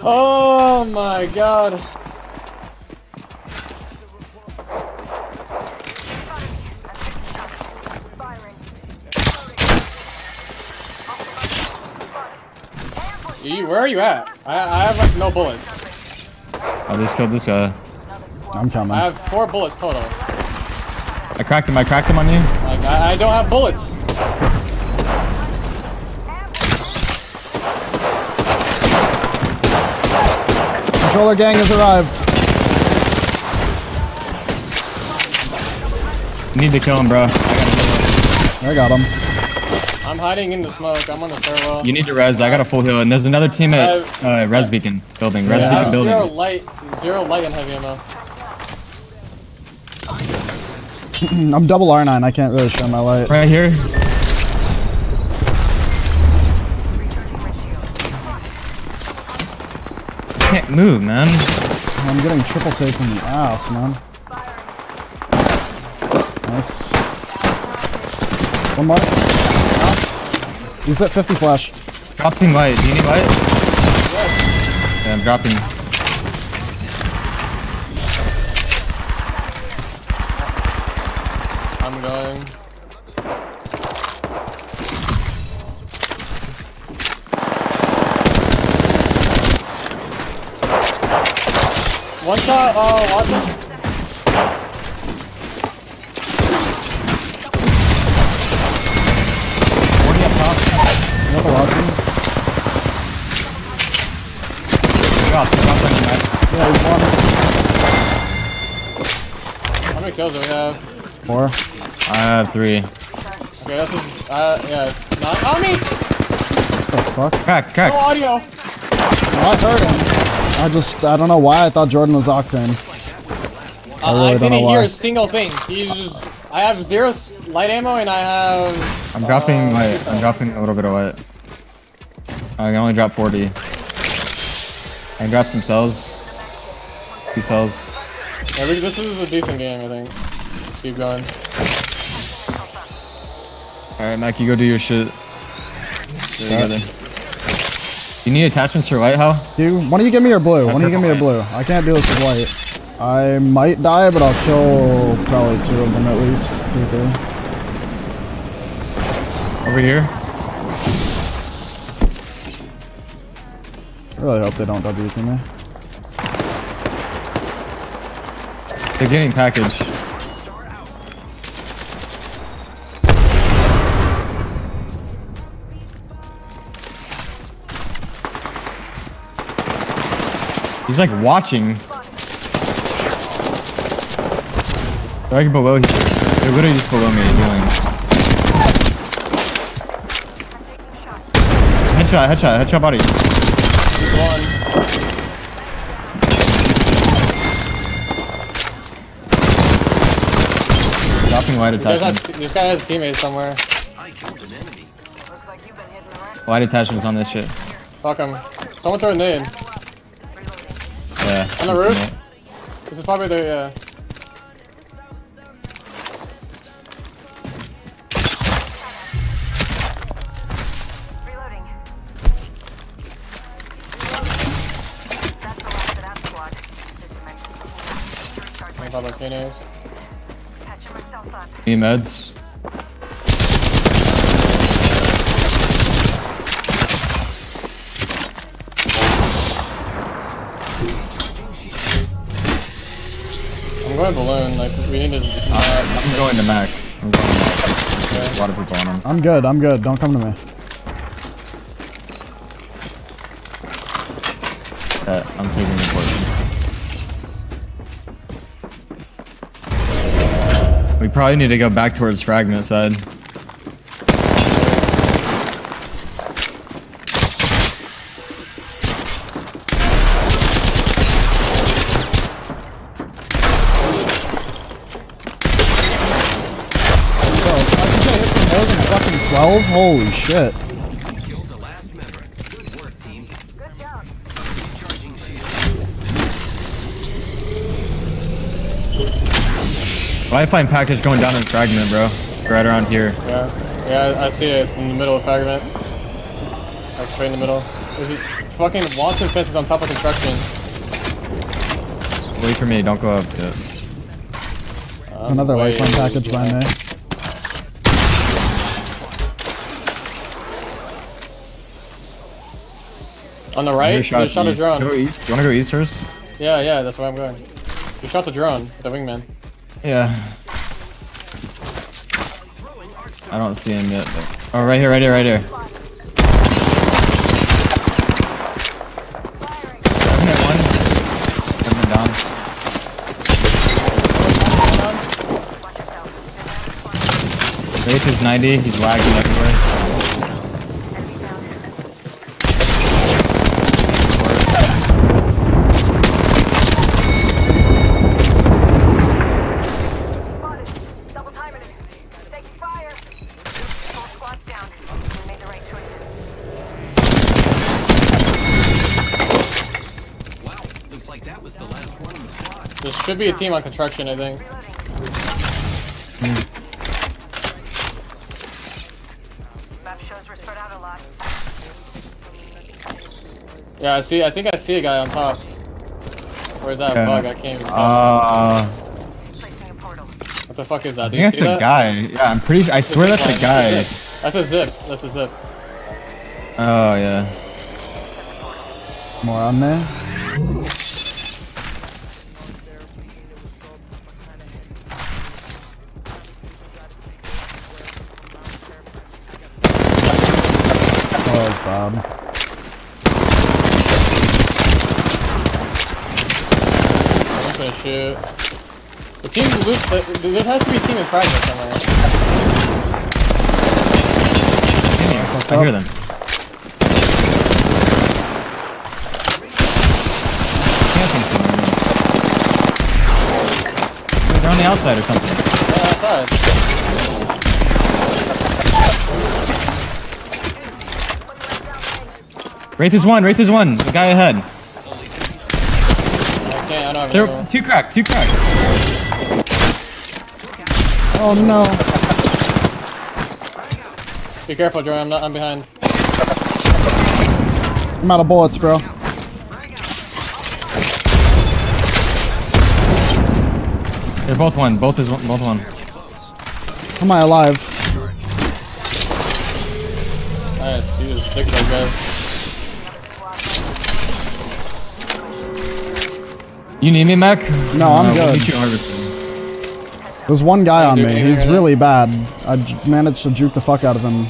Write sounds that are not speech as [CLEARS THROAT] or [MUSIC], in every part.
Oh my god. You, where are you at? I, I have like no bullets. I just killed this guy. I'm coming. I have four bullets total. I cracked him. I cracked him on you. Like I, I don't have bullets. Controller gang has arrived. You need to kill him, bro. I got I got him. I'm hiding in the smoke. I'm on the stairwell. You need to res. I got a full heal, and there's another team at uh, res beacon building. Res Yeah. Beacon building. zero light, zero light and heavy ammo. [CLEARS THROAT] I'm double R9. I can't really show my light. Right here. Can't move, man. I'm getting triple tape from the ass, man. Nice. One more. He's at 50 flash. Dropping light. Do you need light? Yeah, I'm dropping. I'm going. One shot, oh, watch it. Forty. Another watching. Drop. Drop on the. Yeah, he's one. How many kills do we have? Four. I have three. Okay, this is, uh, yeah, it's not on me! What the fuck? Crack. Crack. No audio! I heard him. I just, I don't know why I thought Jordan was Octane. I, really I don't didn't know hear a single thing. He's, I have zero light ammo and I have... I'm dropping uh, light. I'm dropping a little bit of light. I can only drop 40. I can drop some cells. Two cells. Yeah, we, this is a decent game, I think. Let's keep going. Alright, Mac, you go do your shit. You need attachments for light, Hal? You, why don't you give me your blue? Why don't you give me your blue? I can't do this with white. I might die, but I'll kill probably two of them at least. Two, three. Over here. I really hope they don't W me. They're getting package. He's like watching. They're like below here. They're literally just below me doing. Headshot, headshot, headshot body. One. Dropping light This, guy's attachments. has, this guy has teammates somewhere. Light attachments on this shit. Fuck him. Someone throw a nade. Yeah. On the roof? This is probably the, yeah. Reloading. That's the last of I'm going balloon, like, we need to... Uh, I'm going to Mac. I'm going to Mac. There's a lot of people on him. I'm good. I'm good. Don't come to me. Yeah, I'm taking the portion. We probably need to go back towards fragment side. Bro, I think I hit from more than fucking 12? Holy shit. Good job. Lifeline package going down in fragment, bro. Right around here. yeah. Yeah, I see it. It's in the middle of fragment. Like, straight in the middle. There's a fucking Wattson fence is on top of construction. Wait for me, don't go up yet. I'm Another way- lifeline package by me. On the right, you just shot a drone. Go east. You wanna go east first? Yeah, yeah, that's where I'm going. You shot the drone, the wingman. Yeah. I don't see him yet. But... Oh, right here, right here, right here. Seven hit one. Seven down. Wraith is 90. He's lagging everywhere. There should be a team on construction, I think. Map shows we're spread out a lot. Yeah, I see. I think I see a guy on top. Where's that Yeah. bug? I came. Uh, Placing a what the fuck is that? I think you that's see a that? guy. Yeah, I'm pretty. I swear that's a guy. That's a zip. That's a zip. Oh yeah. More on there. Oh, it's Bob. I'm gonna shoot. The team loot. the- There has to be a team in practice somewhere. I hear them. Camping somewhere. They're on the outside or something. Yeah, outside. Wraith is one. Wraith is one. The guy ahead. I can't. I don't have any two crack. Two crack. Oh no. Be careful, Joey. I'm not. I'm behind. I'm out of bullets, bro. They're both one. Both is one. Both one. Am I alive? Nice. You just stick those guys. You need me, Mac? No, I'm we'll good. meet you at Harvest. There's one guy on me. He's really bad. I managed to juke the fuck out of him.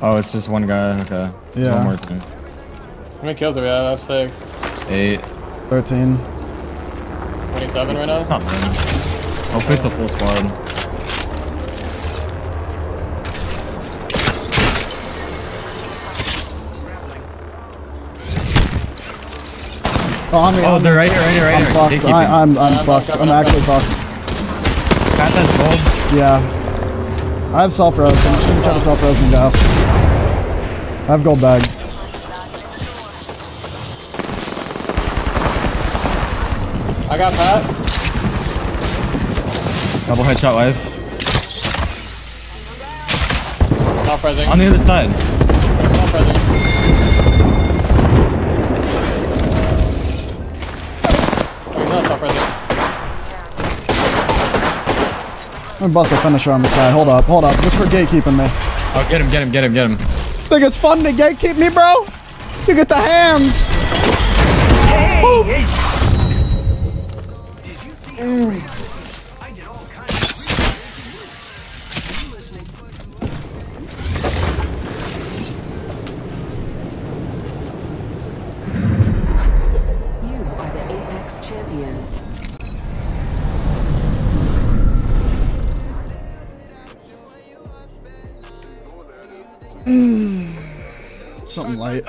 Oh, it's just one guy. Okay. There's Yeah. one more thing. How many kills do we have? I have six. Eight. 13. 27 right now. It's not bad. Hopefully it's a full squad. Oh, I'm, Oh, I'm, they're right here, right here, right I'm here. fucked. Gatekeeping. I, I'm, I'm I'm fucked. fucked, I'm I'm actually fucked. fucked. Got that gold. Yeah. I have self res. I'm just gonna try to self res and gas. I have gold bag. I got Pat. Double headshot life. Not present. On the other side. Not present. I'm gonna bust a finisher on this guy. Hold up, hold up. Just for gatekeeping me. Oh, get him, get him, get him, get him. Think it's fun to gatekeep me, bro? You get the hands. Did you see Something light.